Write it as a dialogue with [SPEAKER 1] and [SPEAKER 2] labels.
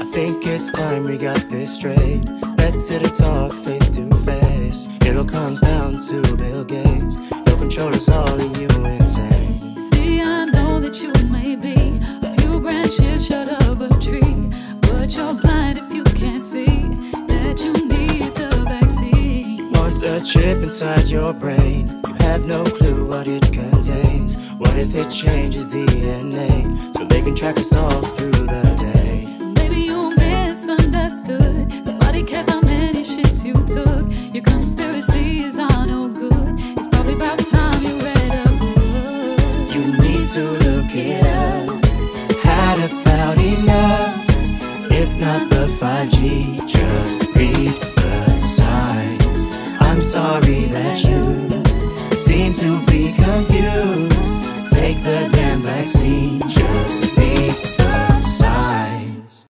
[SPEAKER 1] I think it's time we got this straight. Let's sit and talk face to face. It all comes down to Bill Gates. He'll control us all, and you insane.
[SPEAKER 2] See, I know that you may be a few branches short of a tree, but you're blind if you can't see that you need the vaccine.
[SPEAKER 1] Once a chip inside your brain, you have no clue what it contains. What if it changes DNA so they can track us all through the it up. Had about enough. It's not the 5G, just read the signs. I'm sorry that you seem to be confused. Take the damn vaccine.